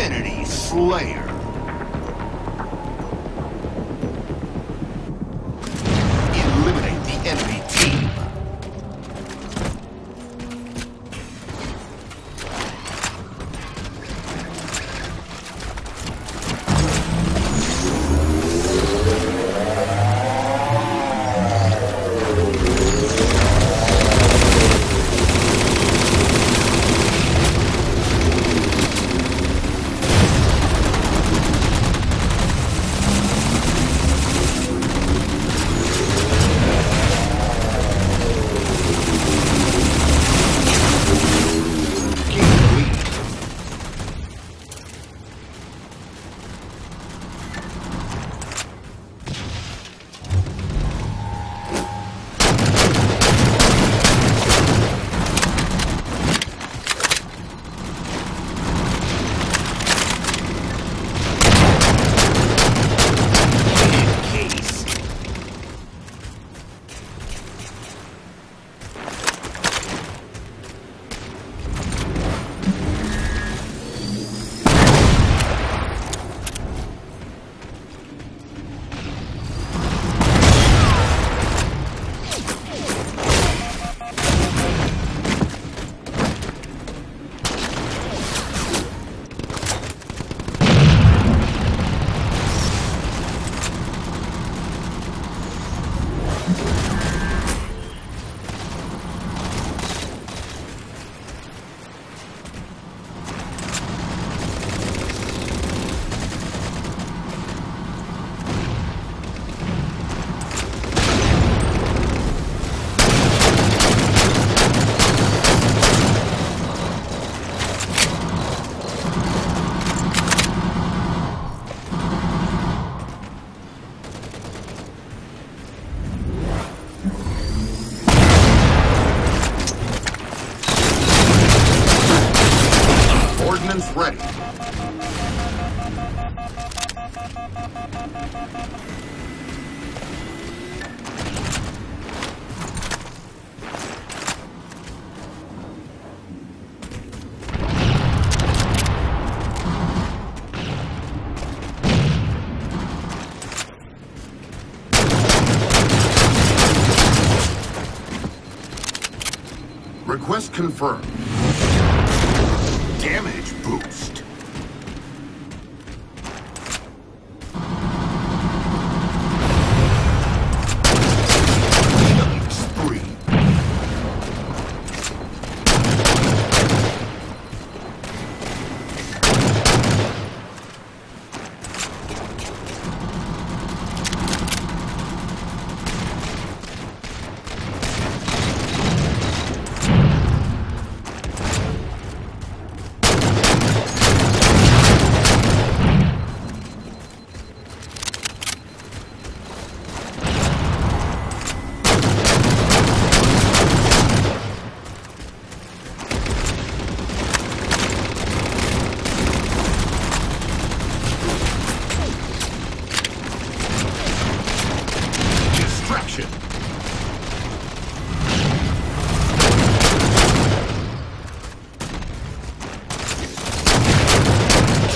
Infinity Slayer. Request confirmed. Damage boost.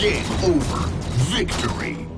Game over. Victory.